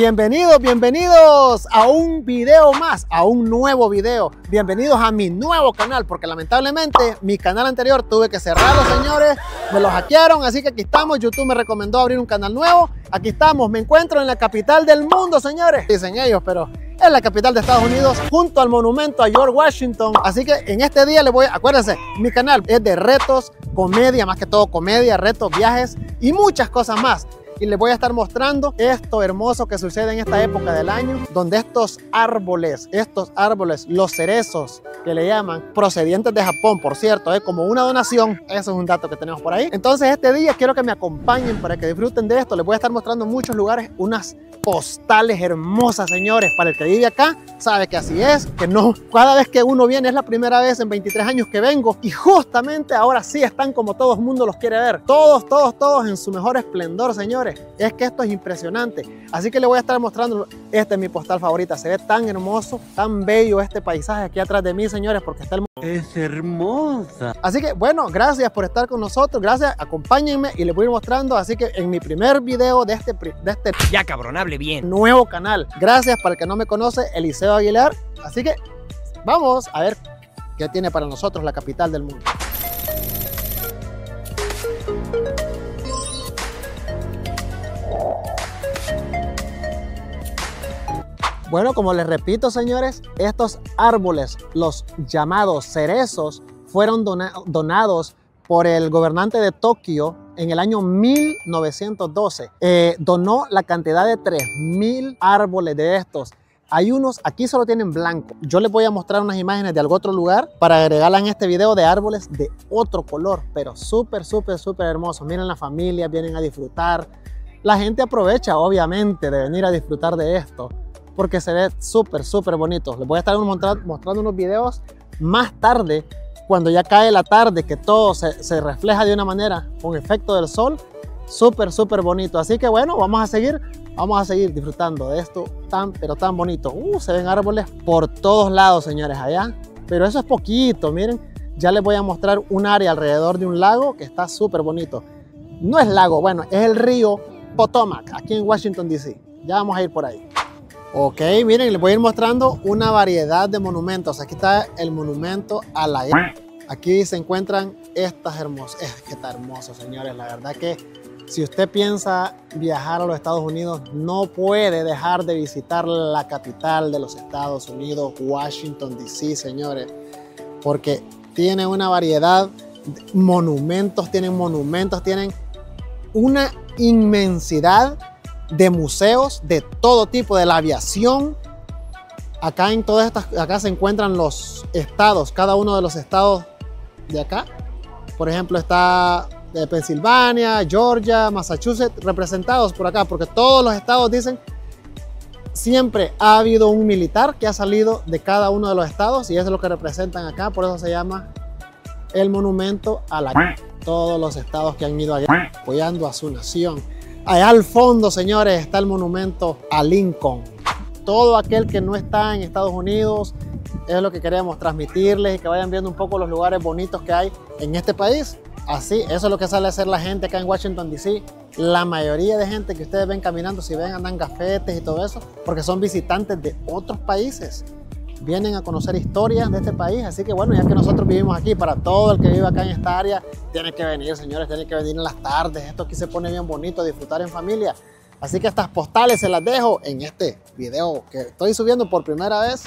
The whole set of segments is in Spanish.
Bienvenidos, bienvenidos a un video más, a un nuevo video. Bienvenidos a mi nuevo canal, porque lamentablemente mi canal anterior tuve que cerrarlo, señores. Me lo hackearon, así que aquí estamos. YouTube me recomendó abrir un canal nuevo. Aquí estamos, me encuentro en la capital del mundo, señores. Dicen ellos, pero es la capital de Estados Unidos, junto al monumento a George Washington. Así que en este día les voy, acuérdense, mi canal es de retos, comedia, más que todo comedia, retos, viajes y muchas cosas más y les voy a estar mostrando esto hermoso que sucede en esta época del año, donde estos árboles, estos árboles, los cerezos que le llaman, procedientes de Japón, por cierto, es como una donación, eso es un dato que tenemos por ahí. Entonces este día quiero que me acompañen para que disfruten de esto, les voy a estar mostrando muchos lugares, unas postales hermosas, señores. Para el que vive acá, sabe que así es, que no, cada vez que uno viene es la primera vez en 23 años que vengo y justamente ahora sí están como todo el mundo los quiere ver. Todos, todos, todos en su mejor esplendor, señores. Es que esto es impresionante. Así que le voy a estar mostrando, este es mi postal favorita. Se ve tan hermoso, tan bello este paisaje aquí atrás de mí, señores, porque está el... Es hermosa. Así que bueno, gracias por estar con nosotros, gracias, acompáñenme y les voy a ir mostrando. Así que en mi primer video de este, de este Ya cabronable bien. nuevo canal. Gracias para el que no me conoce, Eliseo Aguilar. Así que vamos a ver qué tiene para nosotros la capital del mundo. Bueno, como les repito, señores, estos árboles, los llamados cerezos, fueron dona- donados por el gobernante de Tokio en el año 1912. Eh, donó la cantidad de 3.000 árboles de estos. Hay unos, aquí solo tienen blanco. Yo les voy a mostrar unas imágenes de algún otro lugar para agregarla en este video de árboles de otro color, pero súper, súper, súper hermosos. Miren las familias, vienen a disfrutar. La gente aprovecha, obviamente, de venir a disfrutar de esto porque se ve súper, súper bonito. Les voy a estar mostra- mostrando unos videos más tarde, cuando ya cae la tarde, que todo se, se refleja de una manera con efecto del sol. Súper, súper bonito. Así que bueno, vamos a seguir, vamos a seguir disfrutando de esto tan, pero tan bonito. Uh, se ven árboles por todos lados, señores, allá. Pero eso es poquito, miren. Ya les voy a mostrar un área alrededor de un lago que está súper bonito. No es lago, bueno, es el río Potomac, aquí en Washington, D.C. Ya vamos a ir por ahí. Ok, miren, les voy a ir mostrando una variedad de monumentos. Aquí está el monumento a la guerra. Aquí se encuentran estas hermosas. Es que está hermoso, señores. La verdad que si usted piensa viajar a los Estados Unidos, no puede dejar de visitar la capital de los Estados Unidos, Washington, D.C., señores. Porque tiene una variedad de monumentos, tienen monumentos, tienen una inmensidad de museos de todo tipo, de la aviación. Acá en todas estas, acá se encuentran los estados, cada uno de los estados de acá. Por ejemplo, está de Pensilvania, Georgia, Massachusetts, representados por acá, porque todos los estados dicen, siempre ha habido un militar que ha salido de cada uno de los estados y eso es lo que representan acá, por eso se llama el monumento a la todos los estados que han ido allá apoyando a su nación. Allá al fondo, señores, está el monumento a Lincoln. Todo aquel que no está en Estados Unidos es lo que queremos transmitirles y que vayan viendo un poco los lugares bonitos que hay en este país. Así, eso es lo que sale a hacer la gente acá en Washington, D.C. La mayoría de gente que ustedes ven caminando, si ven, andan gafetes y todo eso, porque son visitantes de otros países. Vienen a conocer historias de este país. Así que bueno, ya que nosotros vivimos aquí, para todo el que vive acá en esta área, tiene que venir, señores, tiene que venir en las tardes. Esto aquí se pone bien bonito, disfrutar en familia. Así que estas postales se las dejo en este video que estoy subiendo por primera vez.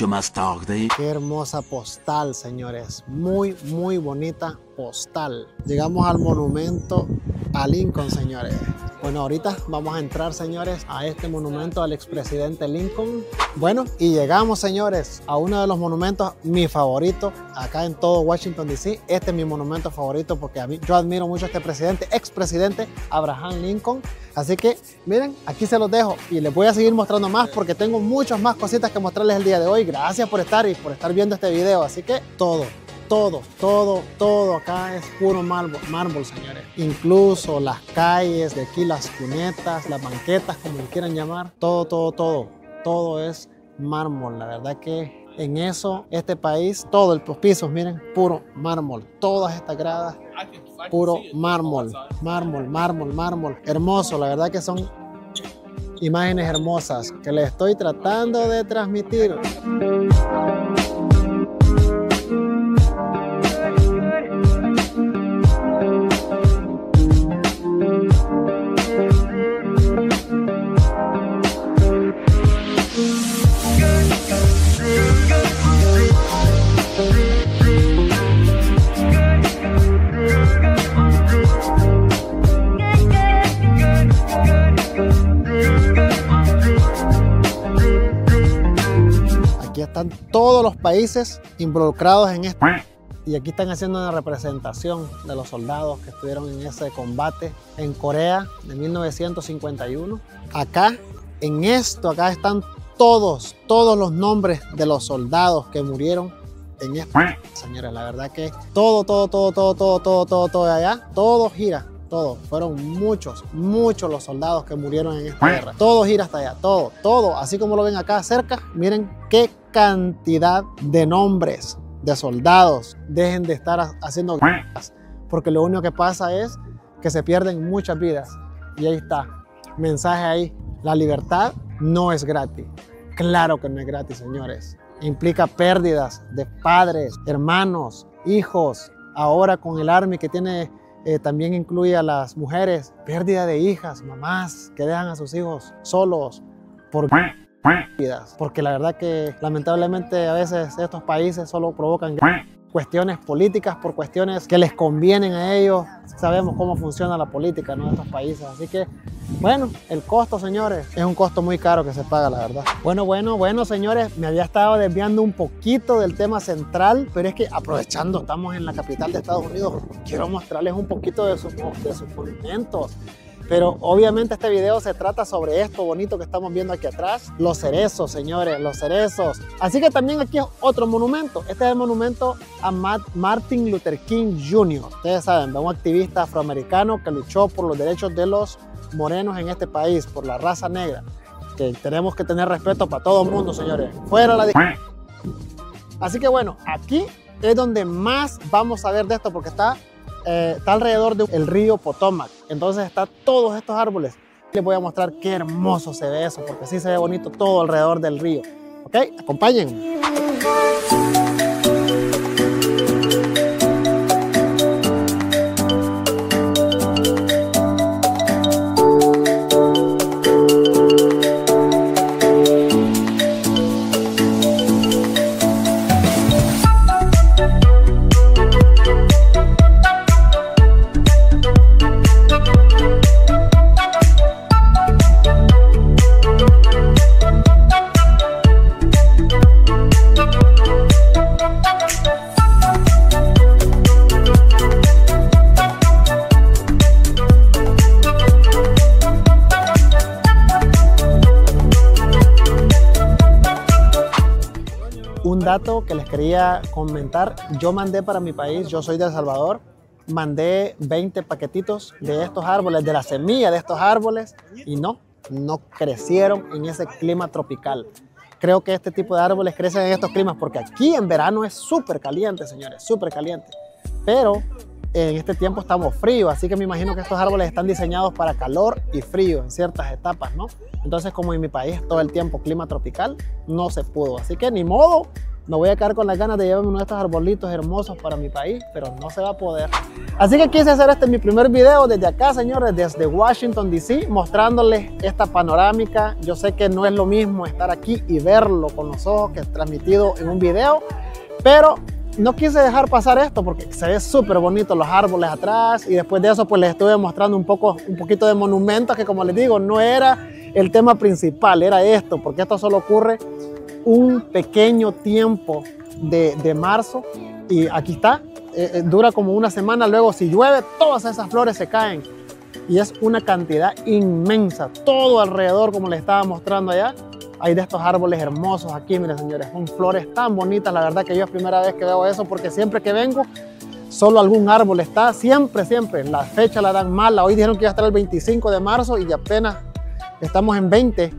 Mucho, más tarde. Qué hermosa postal, señores. Muy, muy bonita postal. Llegamos al monumento a Lincoln, señores. Bueno, ahorita vamos a entrar, señores, a este monumento al expresidente Lincoln. Bueno, y llegamos, señores, a uno de los monumentos, mi favorito, acá en todo Washington, D.C. Este es mi monumento favorito porque a mí, yo admiro mucho a este presidente, expresidente Abraham Lincoln. Así que, miren, aquí se los dejo y les voy a seguir mostrando más porque tengo muchas más cositas que mostrarles el día de hoy. Gracias por estar y por estar viendo este video. Así que, todo, todo, todo, todo acá es puro mármol, mármol, señores. Incluso las calles de aquí, las cunetas, las banquetas, como le quieran llamar, todo, todo, todo, todo es mármol. La verdad que en eso, este país, todo el pisos, miren, puro mármol. Todas estas gradas, puro mármol, mármol, mármol, mármol. Hermoso, la verdad que son imágenes hermosas que les estoy tratando de transmitir. Están todos los países involucrados en esto. Y aquí están haciendo una representación de los soldados que estuvieron en ese combate en Corea de 1951. Acá, en esto, acá están todos, todos los nombres de los soldados que murieron en esto. Señores, la verdad que todo, todo, todo, todo, todo, todo, todo, todo allá, todo gira todo. Fueron muchos, muchos los soldados que murieron en esta guerra. Todo gira hasta allá, todo, todo. Así como lo ven acá cerca, miren qué cantidad de nombres de soldados dejen de estar haciendo guerras, porque lo único que pasa es que se pierden muchas vidas. Y ahí está, mensaje ahí, la libertad no es gratis. Claro que no es gratis, señores. Implica pérdidas de padres, hermanos, hijos. Ahora con el Army que tiene eh, también incluye a las mujeres, pérdida de hijas, mamás que dejan a sus hijos solos por. Porque la verdad que lamentablemente a veces estos países solo provocan cuestiones políticas por cuestiones que les convienen a ellos. Sabemos cómo funciona la política ¿no? de estos países. Así que, bueno, el costo, señores, es un costo muy caro que se paga, la verdad. Bueno, bueno, bueno, señores, me había estado desviando un poquito del tema central, pero es que aprovechando, estamos en la capital de Estados Unidos, quiero mostrarles un poquito de sus, de sus monumentos. Pero obviamente este video se trata sobre esto bonito que estamos viendo aquí atrás. Los cerezos, señores, los cerezos. Así que también aquí es otro monumento. Este es el monumento a Martin Luther King Jr. Ustedes saben, un activista afroamericano que luchó por los derechos de los morenos en este país, por la raza negra. Que tenemos que tener respeto para todo el mundo, señores. Fuera la... Así que bueno, aquí es donde más vamos a ver de esto porque está eh, está alrededor del río Potomac. Entonces está todos estos árboles. Les voy a mostrar qué hermoso se ve eso, porque sí se ve bonito todo alrededor del río. ¿Ok? Acompáñenme. Dato que les quería comentar. Yo mandé para mi país, yo soy de El Salvador, mandé 20 paquetitos de estos árboles, de la semilla de estos árboles, y no, no crecieron en ese clima tropical. Creo que este tipo de árboles crecen en estos climas porque aquí en verano es súper caliente, señores, súper caliente. Pero en este tiempo estamos fríos, así que me imagino que estos árboles están diseñados para calor y frío en ciertas etapas, ¿no? Entonces, como en mi país todo el tiempo clima tropical, no se pudo. Así que ni modo, me voy a quedar con las ganas de llevarme uno de estos arbolitos hermosos para mi país, pero no se va a poder. Así que quise hacer este mi primer video desde acá, señores, desde Washington, D.C., mostrándoles esta panorámica. Yo sé que no es lo mismo estar aquí y verlo con los ojos que transmitido en un video, pero no quise dejar pasar esto porque se ve súper bonito los árboles atrás y después de eso pues les estuve mostrando un, poco, un poquito de monumentos que como les digo no era el tema principal, era esto, porque esto solo ocurre un pequeño tiempo de, marzo. Y aquí está, eh, eh, dura como una semana, luego si llueve todas esas flores se caen. Y es una cantidad inmensa, todo alrededor como les estaba mostrando allá, hay de estos árboles hermosos aquí, miren señores, son flores tan bonitas, la verdad que yo es primera vez que veo eso porque siempre que vengo solo algún árbol está, siempre, siempre, la fecha la dan mala, hoy dijeron que iba a estar el 25 de marzo y apenas estamos en 20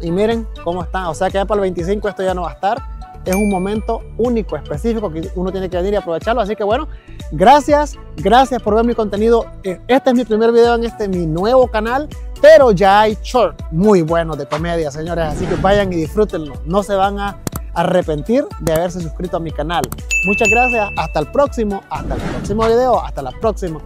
y miren cómo está, o sea que ya para el 25 esto ya no va a estar, es un momento único, específico que uno tiene que venir y aprovecharlo, así que bueno, gracias, gracias por ver mi contenido, eh, este es mi primer video en este mi nuevo canal, pero ya hay short muy buenos de comedia, señores, así que vayan y disfrútenlo. No se van a arrepentir de haberse suscrito a mi canal. Muchas gracias, hasta el próximo, hasta el próximo video, hasta la próxima.